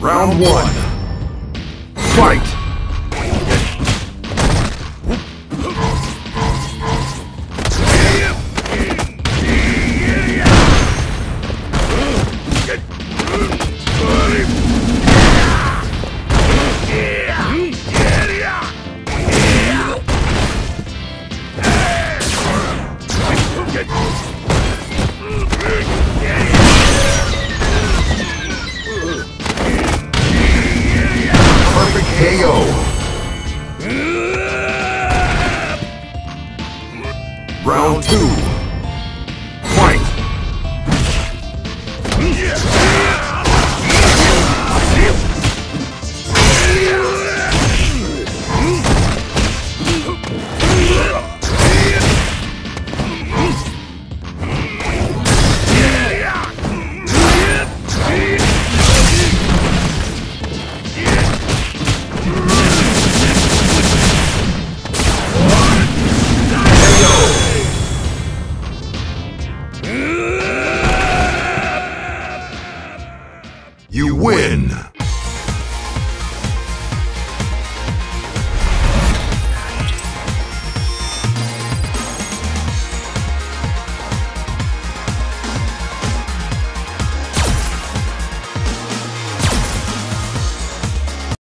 Round one. Fight! Round two. You win!